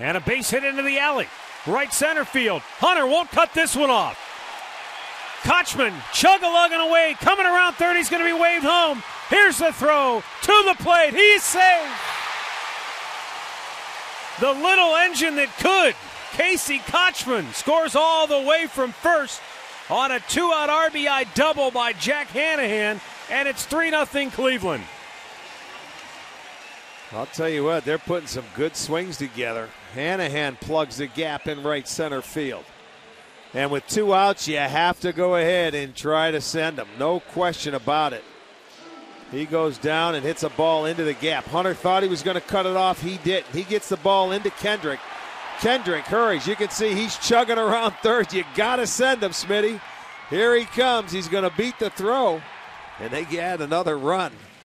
And a base hit into the alley. Right center field. Hunter won't cut this one off. Kotchman chug a lugging away, coming around third. He's going to be waved home. Here's the throw to the plate. He's safe. The little engine that could. Casey Kotchman scores all the way from first on a two out RBI double by Jack Hannahan, and it's 3 0 Cleveland. I'll tell you what, they're putting some good swings together. Hannahan plugs the gap in right center field. And with two outs, you have to go ahead and try to send him. No question about it. He goes down and hits a ball into the gap. Hunter thought he was going to cut it off. He didn't. He gets the ball into Kendrick. Kendrick hurries. You can see he's chugging around third. You got to send him, Smitty. Here he comes. He's going to beat the throw. And they get another run.